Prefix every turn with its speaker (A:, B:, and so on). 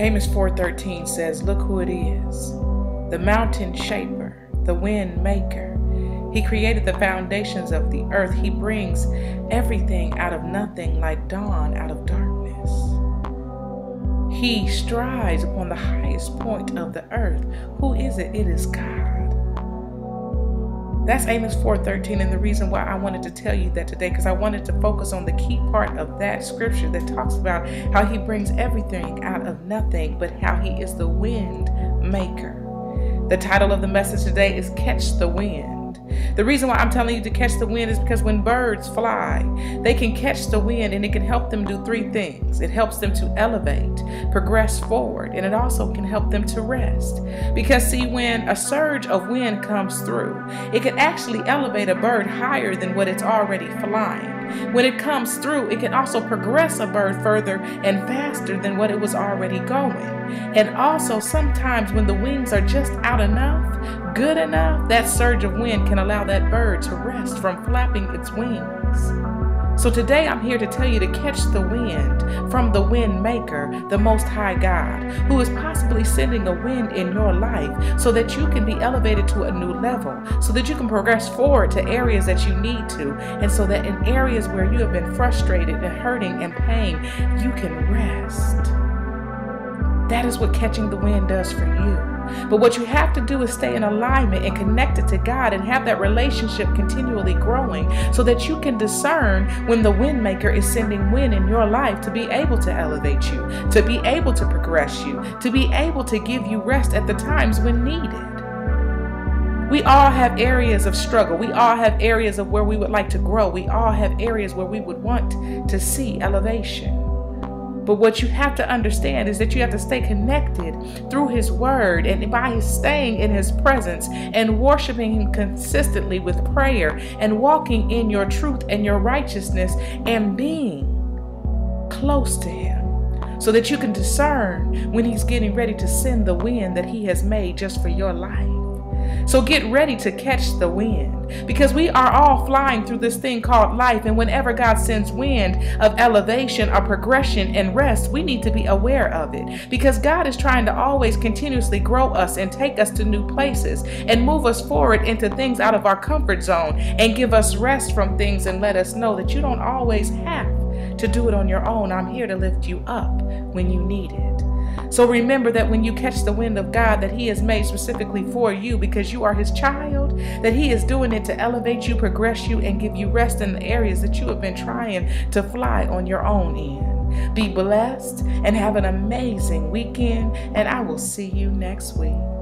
A: Amos 4:13 says, "Look who it is. The mountain shaper, the wind maker. He created the foundations of the earth. He brings everything out of nothing like dawn out of darkness. He strides upon the highest point of the earth. Who is it? It is God. That's Amos 4:13 and the reason why I wanted to tell you that today cuz I wanted to focus on the key part of that scripture that talks about how he brings everything out of nothing but how he is the wind maker. The title of the message today is Catch the Wind. The reason why I'm telling you to catch the wind is because when birds fly, they can catch the wind and it can help them do three things. It helps them to elevate, progress forward, and it also can help them to rest. Because, see, when a surge of wind comes through, it can actually elevate a bird higher than what it's already flying. When it comes through, it can also progress a bird further and faster than what it was already going. And also, sometimes when the wings are just out enough, good enough, that surge of wind can allow that bird to rest from flapping its wings. So today I'm here to tell you to catch the wind from the wind maker, the Most High God, who is possibly sending a wind in your life so that you can be elevated to a new level, so that you can progress forward to areas that you need to, and so that in areas where you have been frustrated and hurting and pain, you can rest. That is what catching the wind does for you. But what you have to do is stay in alignment and connected to God and have that relationship continually growing so that you can discern when the wind maker is sending wind in your life to be able to elevate you, to be able to progress you, to be able to give you rest at the times when needed. We all have areas of struggle. We all have areas of where we would like to grow. We all have areas where we would want to see elevation. But what you have to understand is that you have to stay connected through His Word and by staying in His presence and worshiping Him consistently with prayer and walking in your truth and your righteousness and being close to Him so that you can discern when He's getting ready to send the wind that He has made just for your life. So get ready to catch the wind because we are all flying through this thing called life. And whenever God sends wind of elevation or progression and rest, we need to be aware of it because God is trying to always continuously grow us and take us to new places and move us forward into things out of our comfort zone and give us rest from things and let us know that you don't always have to do it on your own. I'm here to lift you up when you need it. So remember that when you catch the wind of God that He has made specifically for you because you are His child, that He is doing it to elevate you, progress you, and give you rest in the areas that you have been trying to fly on your own in. Be blessed and have an amazing weekend, and I will see you next week.